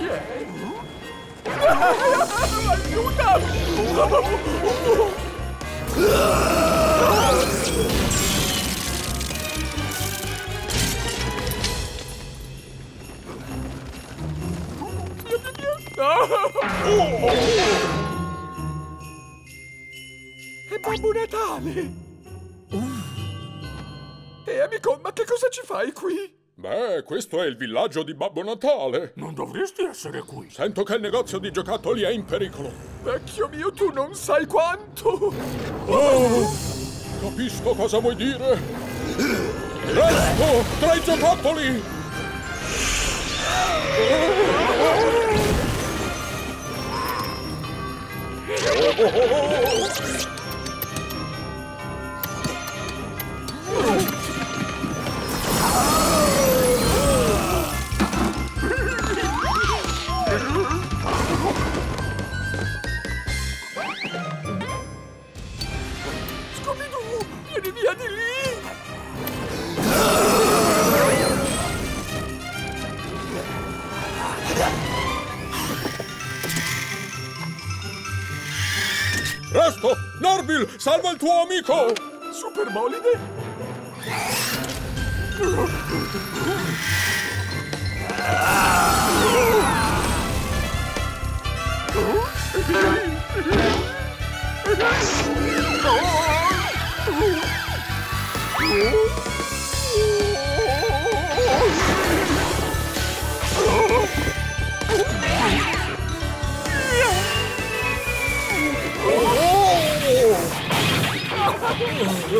chi è? Aiuta! È Babbo Natale! E amico, ma che cosa ci fai qui? Beh, questo è il villaggio di Babbo Natale. Non dovresti essere qui. Sento che il negozio di giocattoli è in pericolo. Vecchio mio, tu non sai quanto! Oh, capisco cosa vuoi dire. Resto tra i giocattoli! Oh, oh, oh, oh. Resto! Narbil, salva il tuo amico! Super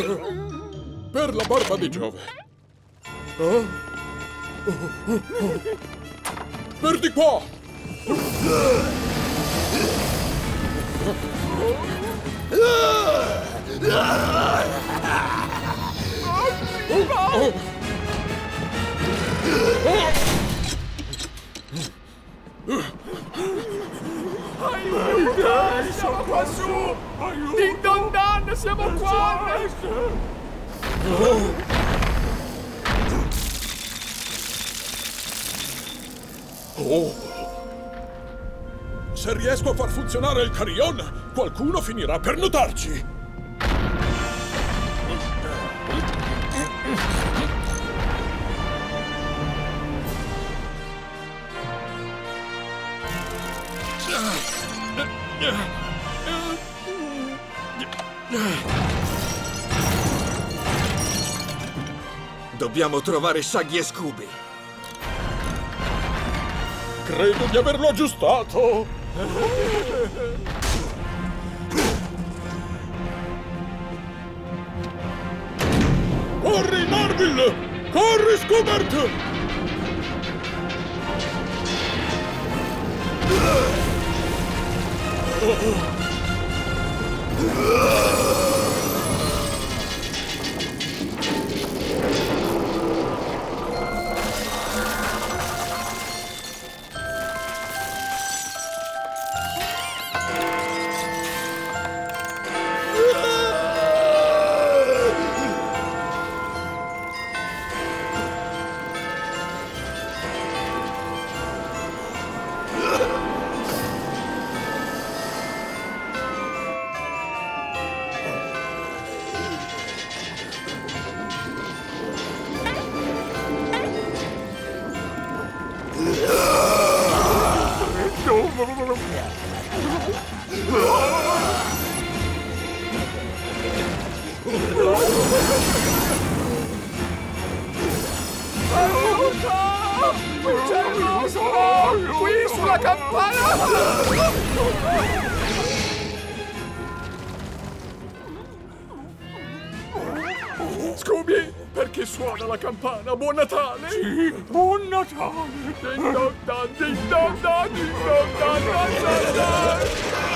Per la barba di Giove. Oh? Per di qua! Aiuto! Siamo qua su! Dan, siamo qua! Oh! Se riesco a far funzionare il carillon, qualcuno finirà per notarci! Dobbiamo trovare Shaggy e Scooby. Credo di averlo aggiustato! Corri, Marville! Corri, Scoobert! C'è un Ugh! Mostro! Qui sulla campana! Scooby, perché suona la campana? Buon Natale! Sì, buon Natale! Ding dong dan, ding dong dan, ding dong dan, dan dan dan!